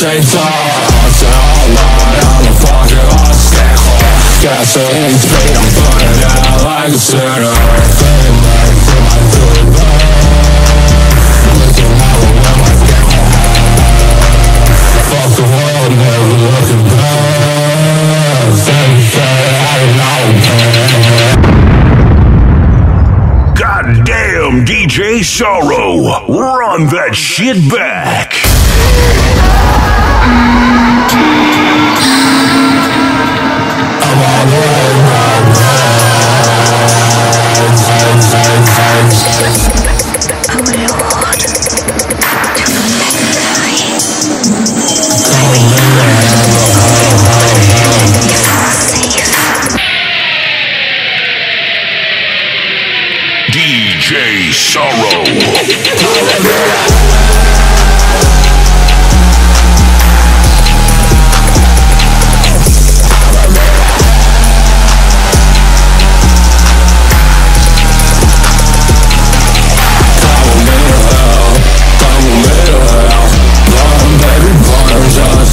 chainsaw Say all night, I'm a fucking lost scarecrow Gasoline speed, I'm burning out like a sinner Fame like from my good Looking out when my scarecrow Fuck the world, never looking back Same shit, I know Goddamn, DJ Sorrow, run that shit back. DJ Sorrow.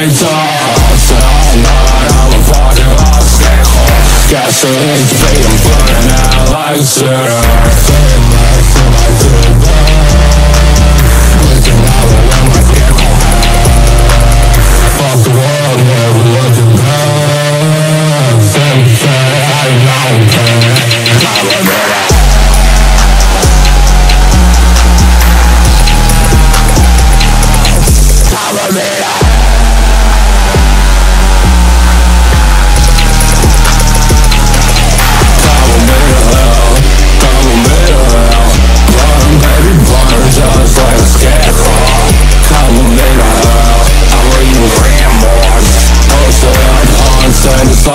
damn chainsaw Say all night I'm a fucking lost scarecrow Gasoline speed I'm burning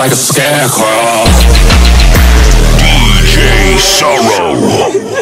like a scarecrow DJ Sorrow.